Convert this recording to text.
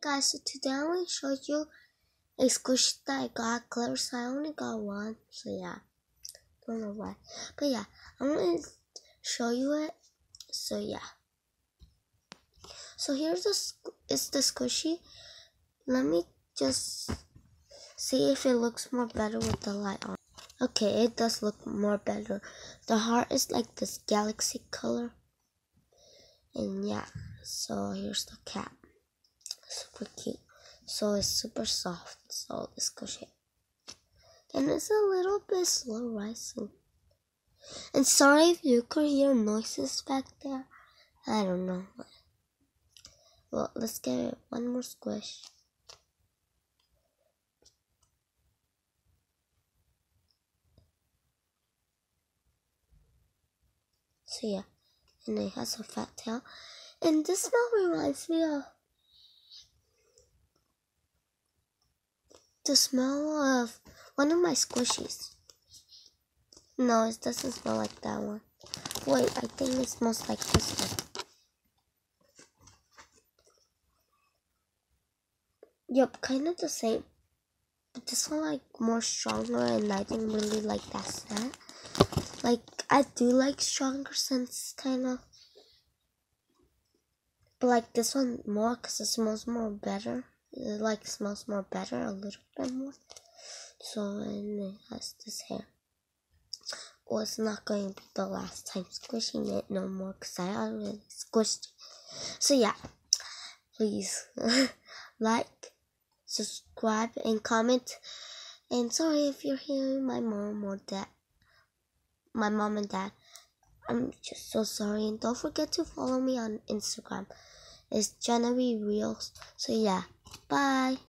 Guys, so today I'm going to show you a squishy that I got Claire's. I only got one, so yeah. Don't know why. But yeah, I'm going to show you it. So yeah. So here's the, it's the squishy. Let me just see if it looks more better with the light on. Okay, it does look more better. The heart is like this galaxy color. And yeah, so here's the cap super cute. So it's super soft. So go share. And it's a little bit slow rising. And sorry if you could hear noises back there. I don't know. Well, let's get one more squish. So yeah, and it has a fat tail. And this smell reminds me of the smell of one of my squishies. No, it doesn't smell like that one. Wait, I think it smells like this one. Yep, kind of the same. But this one like more stronger and I didn't really like that scent. Like I do like stronger scents kind of. But like this one more because it smells more better it like smells more better a little bit more. So and it has this hair well it's not going to be the last time squishing it no more because i already squished it. So yeah. Please like subscribe and comment. And sorry if you're hearing my mom or dad my mom and dad. I'm just so sorry and don't forget to follow me on instagram it's January Reels. So yeah, bye.